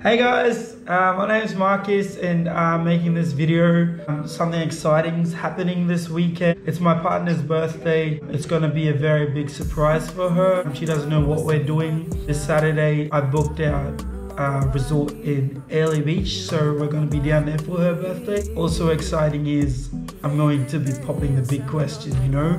Hey guys, uh, my name is Marcus and I'm making this video. Um, something exciting is happening this weekend. It's my partner's birthday. It's gonna be a very big surprise for her. She doesn't know what we're doing. This Saturday, I booked uh, resort in Airlie Beach, so we're gonna be down there for her birthday. Also exciting is I'm going to be popping the big question, you know?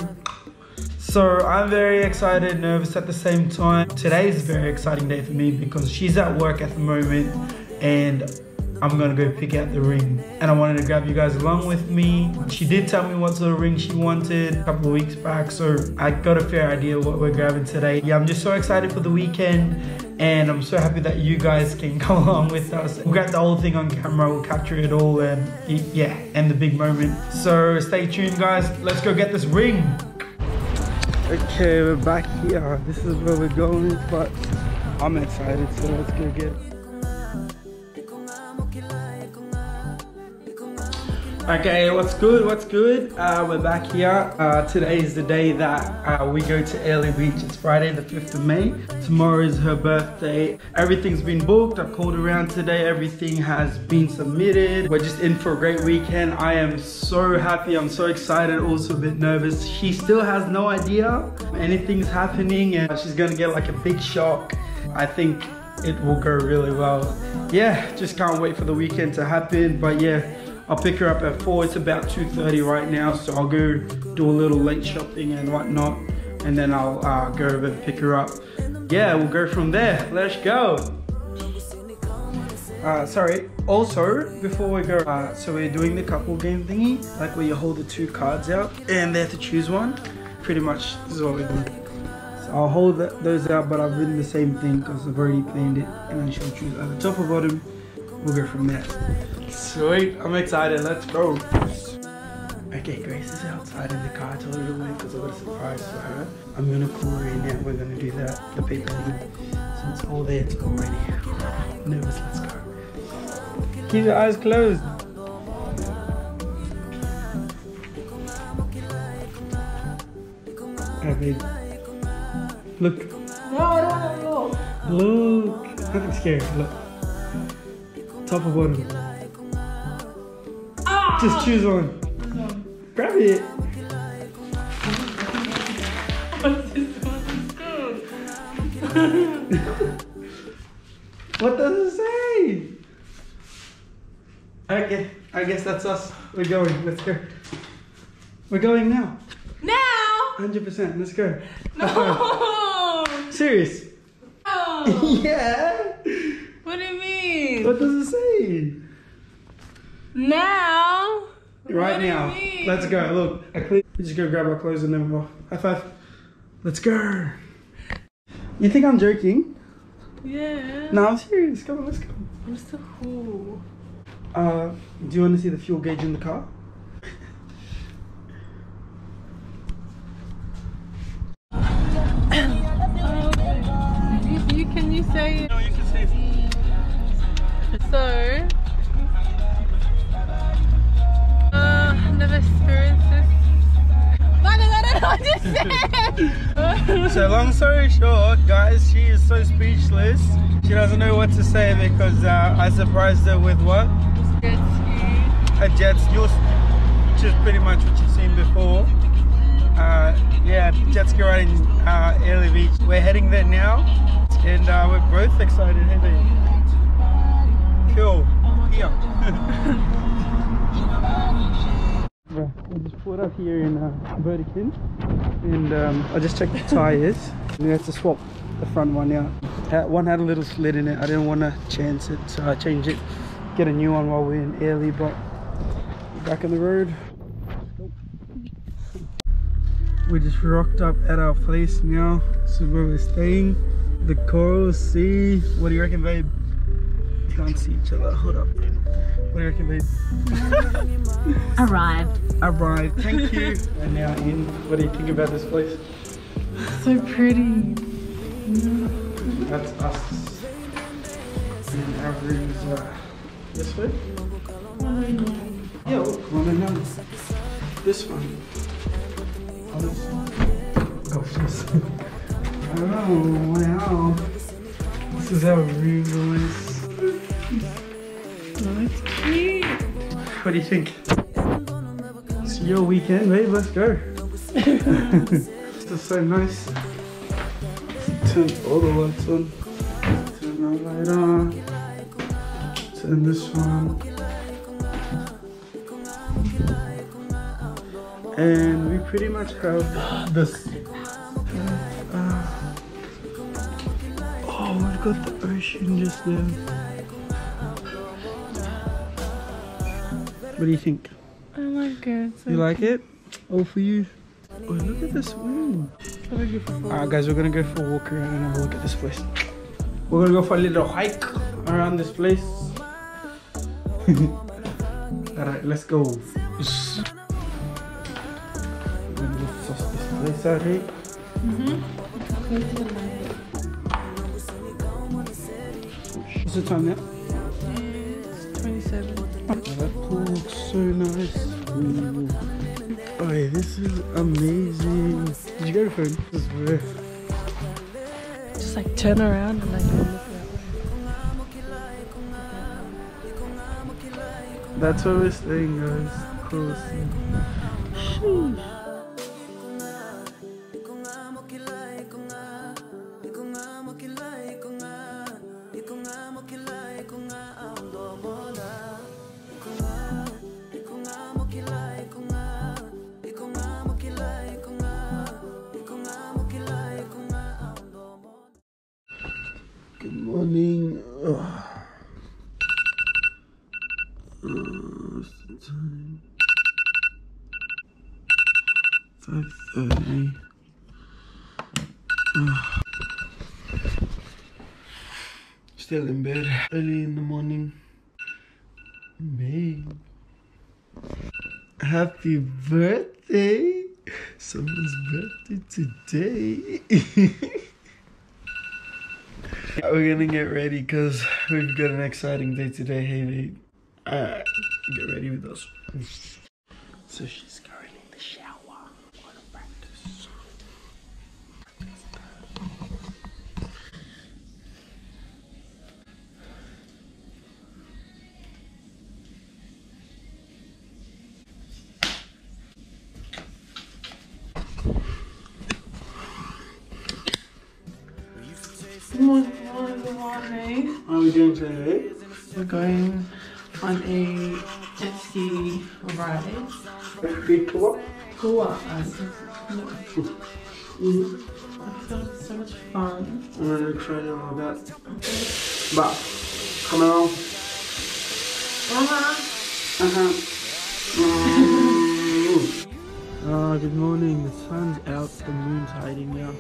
So I'm very excited, nervous at the same time. Today is a very exciting day for me because she's at work at the moment and I'm gonna go pick out the ring. And I wanted to grab you guys along with me. She did tell me what sort of ring she wanted a couple of weeks back, so I got a fair idea what we're grabbing today. Yeah, I'm just so excited for the weekend and I'm so happy that you guys can come along with us. We'll get the whole thing on camera, we'll capture it all and yeah, and the big moment. So stay tuned guys, let's go get this ring. Okay, we're back here. This is where we're going, but I'm excited, so let's go get it. Okay, what's good? What's good? Uh, we're back here. Uh, today is the day that uh, we go to Airlie Beach. It's Friday, the 5th of May. Tomorrow is her birthday. Everything's been booked. I've called around today. Everything has been submitted. We're just in for a great weekend. I am so happy. I'm so excited. Also a bit nervous. She still has no idea anything's happening and she's gonna get like a big shock. I think it will go really well. Yeah, just can't wait for the weekend to happen. But yeah, I'll pick her up at 4. It's about 2.30 right now, so I'll go do a little late shopping and whatnot. And then I'll uh, go over and pick her up. Yeah, we'll go from there. Let's go. Uh, sorry, also, before we go, uh, so we're doing the couple game thingy, like where you hold the two cards out and they have to choose one. Pretty much, this is what we're doing. So I'll hold the, those out, but I've written the same thing because I've already planned it. And then she'll choose either top or bottom. We'll go from there. Sweet, I'm excited, let's go. Okay, Grace is outside in the car. I told her to wait because I've got a surprise for her. I'm gonna call her in and we're gonna do that, the paper thing. So it's all there, it's all ready. Nervous, let's go. Keep your eyes closed. Babe. Look. No, I don't no. Look. Nothing scary. Look. Top or bottom? Ah! Just choose one. Grab it. What's this one? Good. What does it say? Okay, I guess that's us. We're going. Let's go. We're going now. Now? 100%. Let's go. No. Serious? no. yeah. What do you mean? What does it say? Now? Right What do you now. Let's go. Look, I clear. We just go grab our clothes and then we'll high five. Let's go. You think I'm joking? Yeah. No, I'm serious. Come on, let's go. I'm so cool. Uh, do you want to see the fuel gauge in the car? Um, you, you, can you say So long story short, guys, she is so speechless. She doesn't know what to say because uh, I surprised her with what? Jet ski. A jet ski, which is pretty much what you've seen before. Uh, yeah, jet ski riding uh, Airlie Beach. We're heading there now, and uh, we're both excited. Babe. Cool. Here. Right, we just pulled up here in uh, Burdekin, and um, I just checked the tires. We had to swap the front one out. One had a little slit in it. I didn't want to chance it, so I changed it. Get a new one while we're in Airlie, but back on the road. We just rocked up at our place now. This is where we're staying. The Coral Sea. What do you reckon, babe? Can't see each other. Hold up. What do you reckon, babe? Arrived. Arrived. Thank you. and now in. What do you think about this place? So pretty. That's us. And our room is uh, this way. Yeah, look, one and none. This one. Oh, this one. Oh, this. Oh, wow. This is our room, guys. What do you think? It's your weekend, babe. Let's go. this is so nice. Turn all the lights on. Turn that light on. Turn this one. And we pretty much have this. Uh, oh, we've got the ocean just there. What do you think? I like it. You like it? All for you. Oh, look at this wind. Alright guys, we're gonna go for a walk around and have a look at this place. We're gonna go for a little hike around this place. Alright, let's go. We're gonna just this place out here. What's the time now? So nice. Ooh. Oh, yeah, this is amazing. Did you go to phone? This is worth. Just like turn around and like look that That's where we're staying, guys. Course. Sheesh. Uh, what's the time? Five thirty. Still in bed. Early in the morning. Babe. Happy birthday! Someone's birthday today. We're gonna get ready because we've got an exciting day today. Hey, babe. Alright, get ready with us. So she's good morning. How are we doing today? We're going on a jet ski ride. Big tour. Go up. Mm-hmm. So much fun. I'm really excited about that. But, come along. Uh-huh. Uh-huh. Ah, good morning. The sun's out, the moon's hiding now.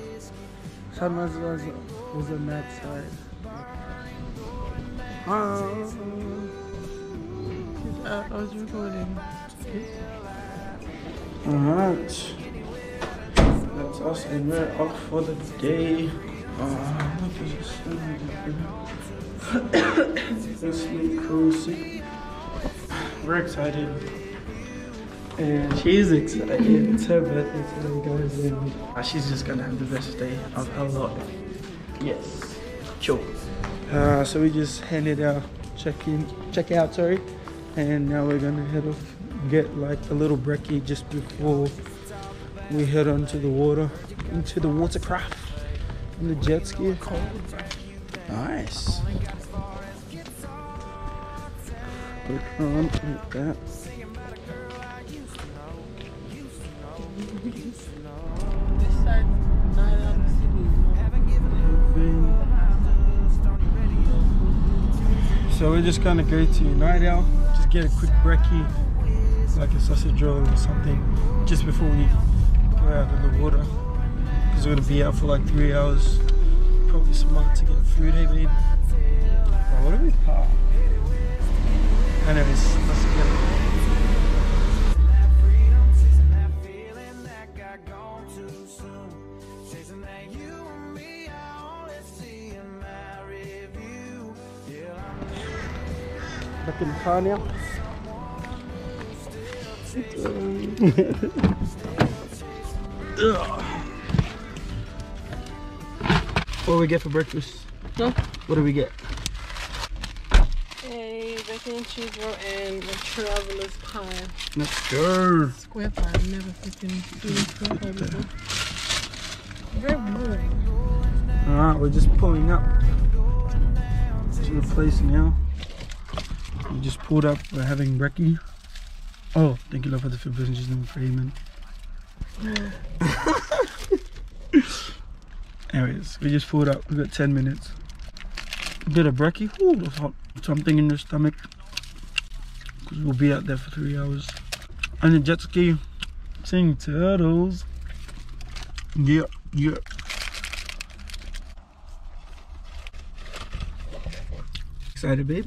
Sun was, was, was on that side. Ah. Uh, recording. Alright. That's us and we're off for the day. Ah, this. Let's. We're excited. And she's excited. It's her birthday today, guys. And uh, she's just gonna have the best day of her life. Yes. Sure. Uh, so we just handed our check in, check out, sorry. And now we're gonna head off, get like a little brekkie just before we head onto the water, into the watercraft, and the jet ski. Nice. Put on like that. So we're just gonna go to Night Owl, just get a quick brekkie, like a sausage roll or something, just before we go out of the water. Because we're gonna be out for like three hours. Probably smart to get food, hey babe. Bro, what are we park? Anyways, let's get it. Back in the car now. Ugh. what do we get for breakfast? Huh? What do we get? a bacon and cheese roll and a traveler's pie. Let's go. Square pie. I've never freaking eaten square pie before. Very boring. Alright, we're just pulling up to the place now. We just pulled up, we're having brekkie. Oh, thank you love for the verbindings nummer Freeman. Anyways, we just pulled up, we got 10 minutes. A bit of brekkie, ooh. Something in your stomach. Because we'll be out there for three hours. And the jet ski, seeing turtles. Yeah, yeah. Excited, babe?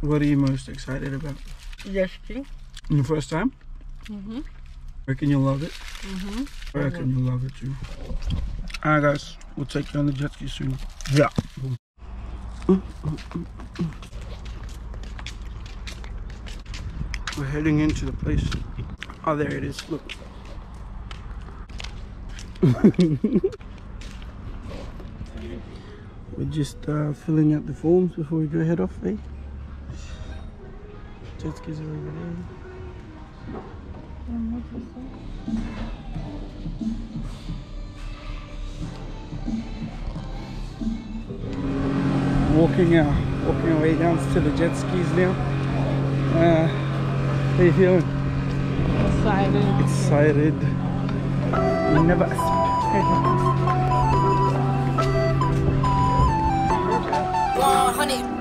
What are you most excited about? Jet ski. Your first time? Mm-hmm. Reckon you'll love it? Mm-hmm. I reckon you'll love it too. Alright guys, we'll take you on the jet ski soon. Yeah. We're heading into the place. Oh, there it is. Look. We're just uh, filling out the forms before we go head off, eh? Jet skis are over there. walking uh, walking our way down to the jet skis now. Uh, how you feeling? Excited. Excited. Never Yeah,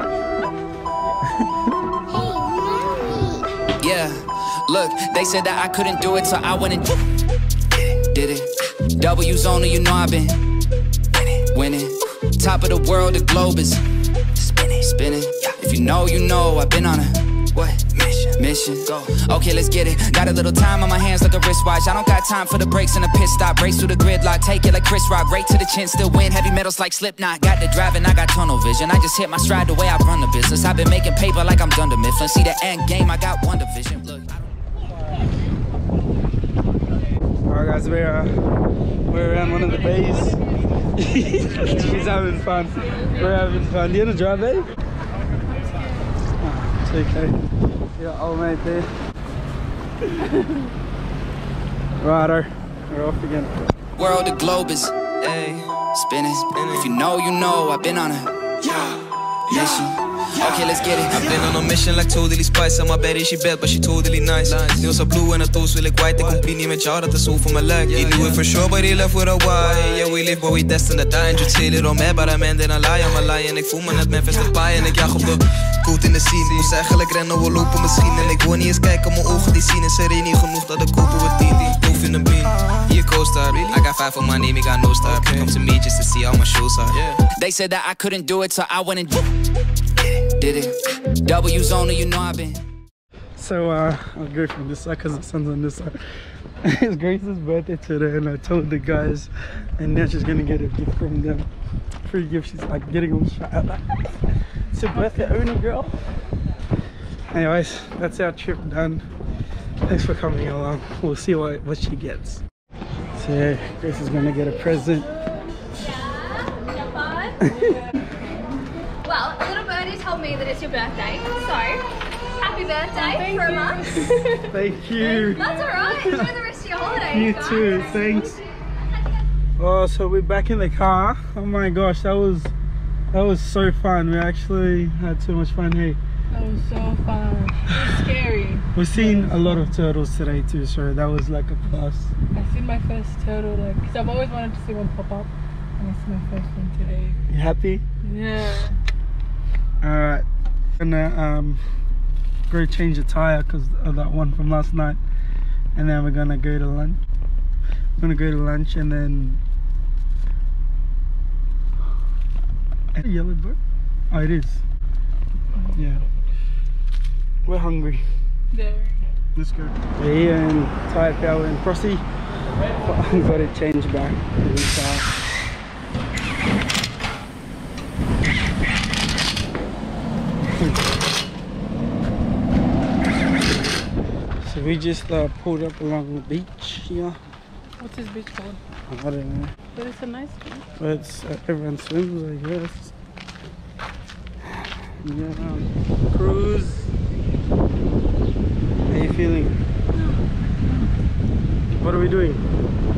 look, they said that I couldn't do it, so I went and did it. W's only, you know I've been winning. Top of the world, the globe is spinning, spinning. If you know, you know, I've been on a what mission? Mission. Go. Okay, let's get it. Got a little time on my hands like a wristwatch. I don't got time for the brakes and the pit stop. Race through the gridlock, take it like Chris Rock. Right to the chin, still win. Heavy metals like Slipknot. Got the driving, I got tunnel vision. I just hit my stride the way I run the business. I've been making paper like I'm Dunder Mifflin. See the end game, I got one division. Look. I don't- Alright guys, we're uh, we're around one of the bays. She's having fun. We're having fun. Do you want to drive, babe? Oh, it's okay. Yeah, old mate there. Righto, we're off again. World, the globe is ay, spinning. If you know, you know, I've been on a mission. Okay, let's get it. I've been on a mission like totally spice. En mijn bed is je bed, but she totally nice. Stil zo blue en het toes wil ik white. Ik compie niet met jou, dat is hoe voor mijn lijk You do it for sure, but he left with a why. Yeah, we live, but we destined to die. And you say it on me, but I'm ending a lie. I'm a lie en ik voel me net Memphis de paai En ik jag op de in de scene. Moest eigenlijk rennen, we lopen misschien. En ik wil niet eens kijken, mijn ogen die zien. Is er niet genoeg dat ik kopen we tien. Die proof in een bean Hier co-star. I got five for my name, I got no star Come to me just to see how my shoes are They said that I couldn't do it, so I went and did it. W's only, you know I've been. So uh, I'll go from this side because the sun's on this side. it's Grace's birthday today and I told the guys and now she's gonna get a gift from them. Free gift, she's like getting all shy. I'm like, It's a birthday only girl. Anyways, that's our trip done. Thanks for coming along. We'll see what, what she gets. So yeah, Grace is gonna get a present. well, a little birdie told me that it's your birthday, so happy birthday for a month. Thank you. That's alright. Enjoy the rest of your holiday. You guys. too, thanks. Oh, so we're back in the car. Oh my gosh, that was that was so fun. We actually had so much fun here. That was so fun. It was scary. We've seen a lot of turtles today too, so that was like a plus. I seen my first turtle, like, because I've always wanted to see one pop up. And I see my first one today. You happy? Yeah. Alright. Gonna um go change the tire because of that one from last night. And then we're gonna go to lunch. We're gonna go to lunch and then yellow bird? Oh it is. Yeah. We're hungry. There. Let's go. We're here in Tire Power in Crossy. But I've gotta changed back to this car. So we just uh, pulled up along the beach here. What's this beach called? I don't know. But it's a nice beach. But it's, uh, everyone swims, I guess. Yeah. Cruise. How you feeling? What are we doing?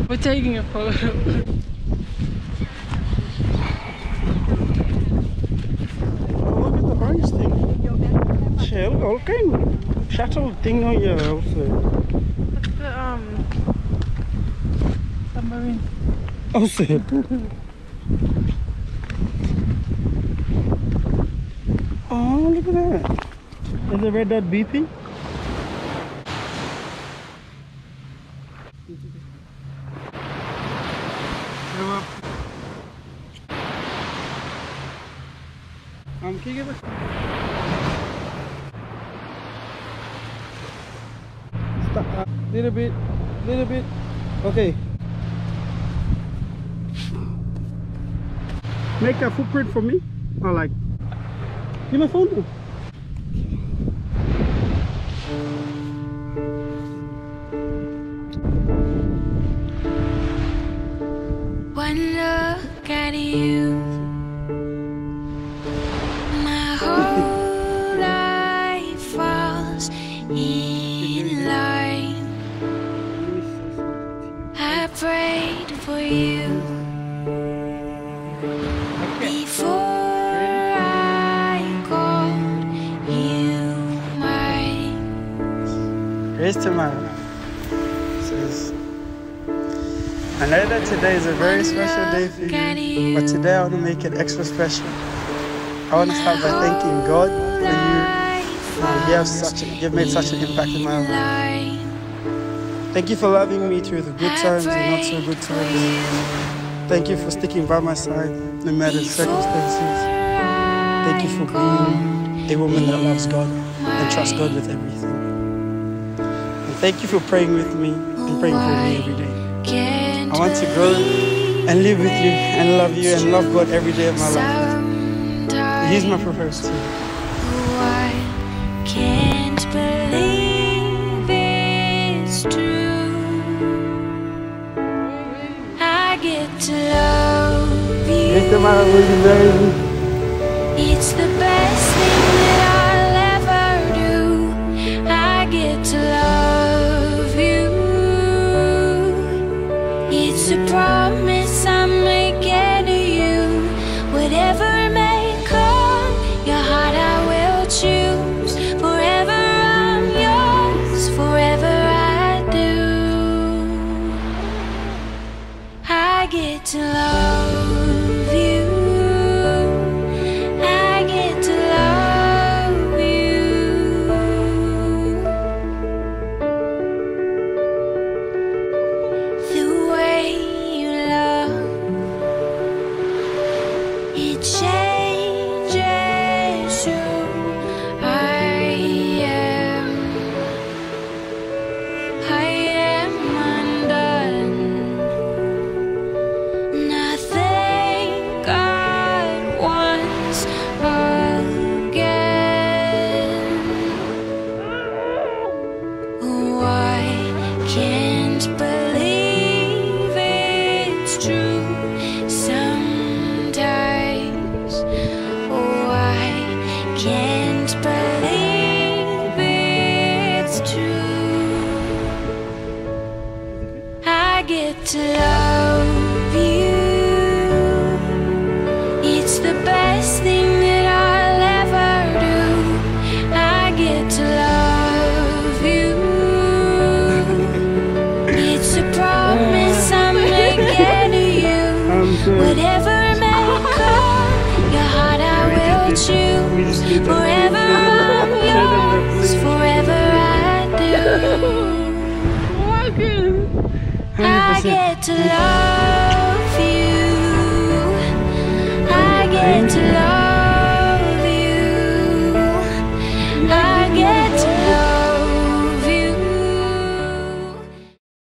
We're taking a photo. Oh, look Shuttle thing on your also. What's the um submarine? Also. oh, look at that. Is the red dot beeping? Um, can you give us Stop, uh, little bit, little bit. Okay. Make a footprint for me. Or like, give my phone. One Grace tomorrow. Says, I know that today is a very special day for you, but today I want to make it extra special. I want to start by thanking God for you. You have such, a, you've made such an impact in my life. Thank you for loving me through the good times and not so good times. Thank you for sticking by my side, no matter the circumstances. Thank you for being a woman that loves God and trusts God with everything. Thank you for praying with me and praying for me every day. I want to grow and live with you and love you and love God every day of my life. He's my. I can't believe it's true. I get to love you. It's the best Forever I'm yours, forever I do. Oh I get to love